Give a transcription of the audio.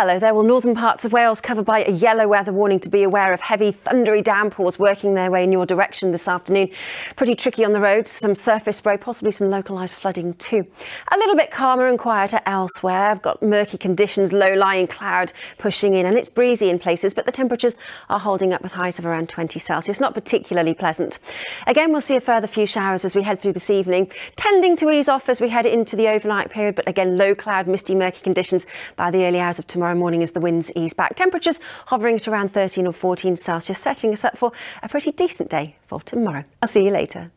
Hello there. Well, northern parts of Wales covered by a yellow weather warning to be aware of heavy thundery downpours working their way in your direction this afternoon. Pretty tricky on the roads, some surface spray, possibly some localised flooding too. A little bit calmer and quieter elsewhere. I've got murky conditions, low-lying cloud pushing in and it's breezy in places, but the temperatures are holding up with highs of around 20 Celsius. Not particularly pleasant. Again, we'll see a further few showers as we head through this evening, tending to ease off as we head into the overnight period, but again, low cloud, misty, murky conditions by the early hours of tomorrow tomorrow morning as the winds ease back. Temperatures hovering at around 13 or 14 Celsius, setting us up for a pretty decent day for tomorrow. I'll see you later.